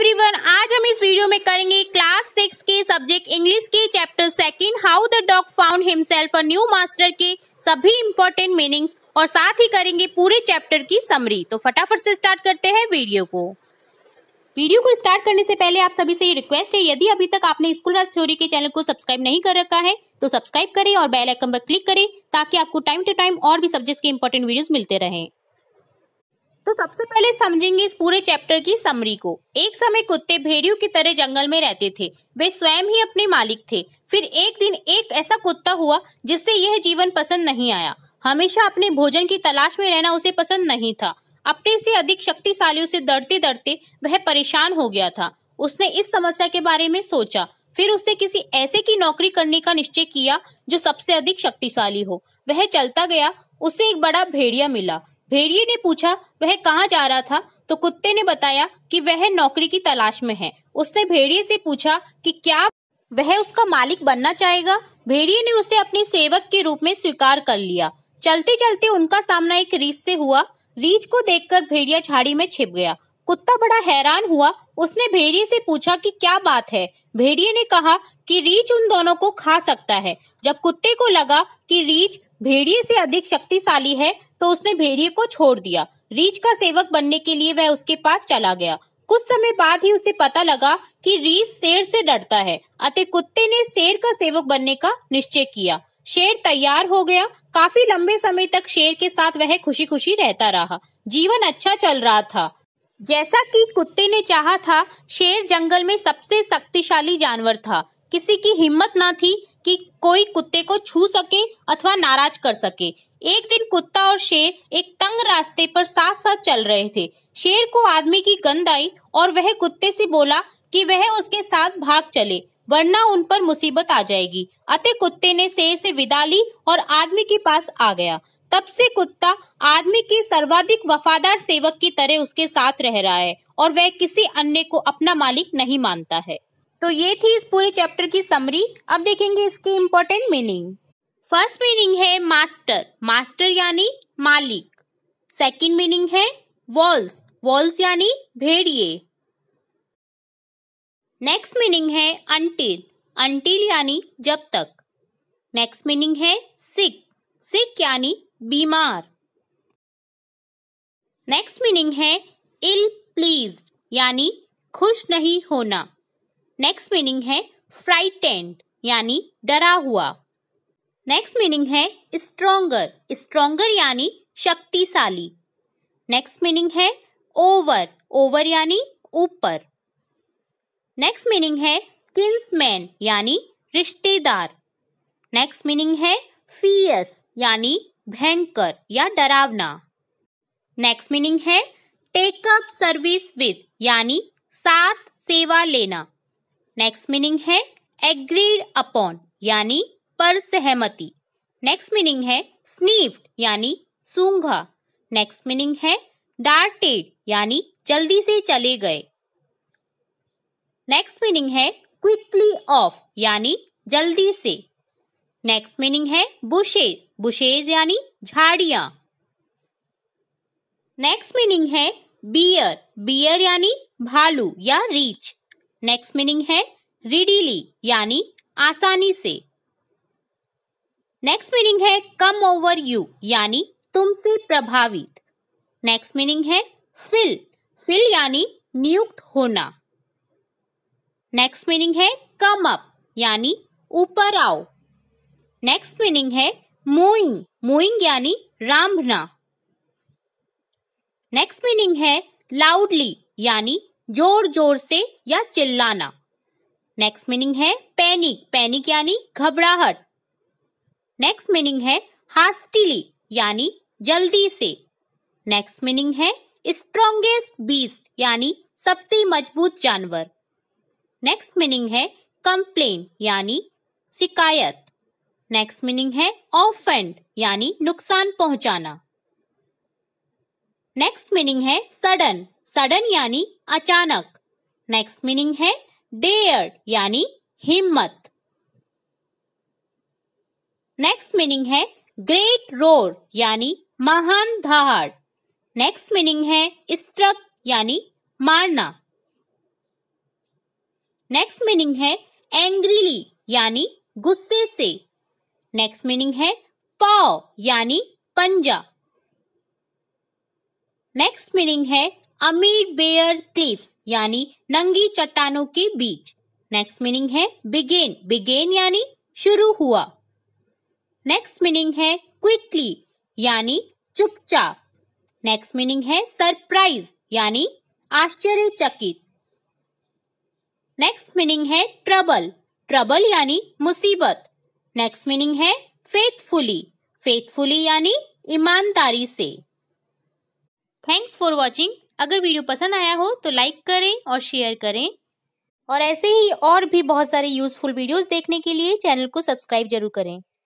Everyone आज हम इस वीडियो में करेंगे क्लास सिक्स के सब्जेक्ट इंग्लिश के chapter second how the dog found himself a new master के सभी इम्पोर्टेंट मीनिंग्स और साथ ही करेंगे पूरे चैप्टर की समरी तो फटाफट से स्टार्ट करते हैं वीडियो को। वीडियो को स्टार्ट करने से पहले आप सभी से ये रिक्वेस्ट है, यदि अभी तक आपने स्कूल राज थ्योरी के चैनल को सब्सक्राइब नहीं कर रखा है तो सब्सक्राइब करें और बेल आइकन पर क्लिक करें, ताकि आपको टाइम टू टाइम और भी सब्जेक्ट्स के इंपॉर्टेंट वीडियोस मिलते रहें। तो सबसे पहले समझेंगे इस पूरे चैप्टर की समरी को। एक समय कुत्ते भेड़ियों की तरह जंगल में रहते थे। वे स्वयं ही अपने मालिक थे। फिर एक दिन एक ऐसा कुत्ता हुआ जिससे यह जीवन पसंद नहीं आया। हमेशा अपने भोजन की तलाश में रहना उसे पसंद नहीं था। अपने से अधिक शक्तिशालियों से डरते डरते वह परेशान हो गया था। उसने इस समस्या के बारे में सोचा। फिर उसने किसी ऐसे की नौकरी करने का निश्चय किया जो सबसे अधिक शक्तिशाली हो। वह चलता गया। उसे एक बड़ा भेड़िया मिला। भेड़िए ने पूछा, वह कहाँ जा रहा था? तो कुत्ते ने बताया कि वह नौकरी की तलाश में है। उसने भेड़िए से पूछा कि क्या वह उसका मालिक बनना चाहेगा? भेड़िए ने उसे अपने सेवक के रूप में स्वीकार कर लिया। चलते चलते उनका सामना एक रीछ से हुआ। रीछ को देखकर भेड़िया झाड़ी में छिप गया। कुत्ता बड़ा हैरान हुआ। उसने भेड़िए से पूछा कि क्या बात है? भेड़िए ने कहा कि रीछ उन दोनों को खा सकता है। जब कुत्ते को लगा कि रीछ भेड़िए से अधिक शक्तिशाली है तो उसने भेड़िए को छोड़ दिया। रीछ का सेवक बनने के लिए वह उसके पास चला गया। कुछ समय बाद ही उसे पता लगा कि रीछ शेर से डरता है, अतः कुत्ते ने शेर का सेवक बनने का निश्चय किया। शेर तैयार हो गया। काफ़ी लंबे समय तक शेर के साथ वह खुशी खुशी रहता रहा। जीवन अच्छा चल रहा था। जैसा कि कुत्ते ने चाहा था, शेर जंगल में सबसे शक्तिशाली जानवर था। किसी की हिम्मत ना थी कि कोई कुत्ते को छू सके अथवा नाराज़ कर सके। एक दिन कुत्ता और शेर एक तंग रास्ते पर साथ साथ चल रहे थे। शेर को आदमी की गंध आई और वह कुत्ते से बोला कि वह उसके साथ भाग चले, वरना उन पर मुसीबत आ जाएगी। अतः कुत्ते ने शेर से विदा ली और आदमी के पास आ गया। तब से कुत्ता आदमी के सर्वाधिक वफादार सेवक की तरह उसके साथ रह रहा है और वह किसी अन्य को अपना मालिक नहीं मानता है। तो ये थी इस पूरे चैप्टर की समरी अब देखेंगे इसके इम्पोर्टेंट मीनिंग फ़र्स्ट मीनिंग है मास्टर मास्टर यानी मालिक. सेकंड मीनिंग है वॉल्स वॉल्स यानी भेड़िए. नेक्स्ट मीनिंग है अंटिल अंटिल यानी जब तक. नेक्स्ट मीनिंग है सिक सिक यानी बीमार. नेक्स्ट मीनिंग है इल प्लीज़ यानी खुश नहीं होना. नेक्स्ट मीनिंग है फ्राइटेंड यानी डरा हुआ। नेक्स्ट मीनिंग है स्ट्रोंगर स्ट्रोंगर यानी शक्तिशाली। नेक्स्ट मीनिंग है ओवर ओवर यानी ऊपर। नेक्स्ट मीनिंग है किल्समैन यानी रिश्तेदार। नेक्स्ट मीनिंग है फियस यानी भयंकर या डरावना। नेक्स्ट मीनिंग है टेकअप सर्विस विद यानी साथ सेवा लेना। नेक्स्ट मीनिंग है एग्रीड अपॉन यानी पर सहमति नेक्स्ट मीनिंग है स्नीफ्ड यानी सूंघा. नेक्स्ट मीनिंग है डार्टेड यानी जल्दी से चले गए. नेक्स्ट मीनिंग है क्विकली ऑफ़ यानी जल्दी से. नेक्स्ट मीनिंग है बुशेज बुशेज यानी झाड़िया. नेक्स्ट मीनिंग है बियर बियर यानी भालू या रीछ. नेक्स्ट मीनिंग है रिडीली यानी आसानी से. नेक्स्ट मीनिंग है कम ओवर यू यानी तुमसे प्रभावित. नेक्स्ट मीनिंग है फिल फिल यानी नियुक्त होना. नेक्स्ट मीनिंग है कम अप यानी ऊपर आओ. नेक्स्ट मीनिंग है मोइंग मोइंग यानी रांभना. नेक्स्ट मीनिंग है लाउडली यानी ज़ोर ज़ोर से या चिल्लाना। नेक्स्ट मीनिंग है पैनिक पैनिक यानी घबराहट। नेक्स्ट मीनिंग है हास्टिली यानी जल्दी से। नेक्स्ट मीनिंग है स्ट्रोंगेस्ट बीस्ट यानी सबसे मज़बूत जानवर। नेक्स्ट मीनिंग है कंप्लेन यानी शिकायत। नेक्स्ट मीनिंग है ऑफेंड यानी नुकसान पहुंचाना। नेक्स्ट मीनिंग है सडन सडन यानी अचानक। नेक्स्ट मीनिंग है डेयर यानी हिम्मत। नेक्स्ट मीनिंग है ग्रेट रोर यानी महान दहाड़ नेक्स्ट मीनिंग है स्ट्रक यानी मारना। नेक्स्ट मीनिंग है एंग्रीली यानी गुस्से से। नेक्स्ट मीनिंग है पॉ यानी पंजा। नेक्स्ट मीनिंग है अमीड बेयर क्लिफ्स यानी नंगी चट्टानों के बीच। नेक्स्ट मीनिंग है बिगेन बिगेन यानी शुरू हुआ। नेक्स्ट मीनिंग है क्विकली यानी चुपचाप। नेक्स्ट मीनिंग है सरप्राइज़ यानी आश्चर्यचकित। नेक्स्ट मीनिंग है ट्रबल ट्रबल यानी मुसीबत। नेक्स्ट मीनिंग है फेथफुली फेथफुली यानी ईमानदारी से। थैंक्स फॉर वॉचिंग अगर वीडियो पसंद आया हो तो लाइक करें और शेयर करें। और ऐसे ही और भी बहुत सारे यूजफुल वीडियोस देखने के लिए चैनल को सब्सक्राइब ज़रूर करें।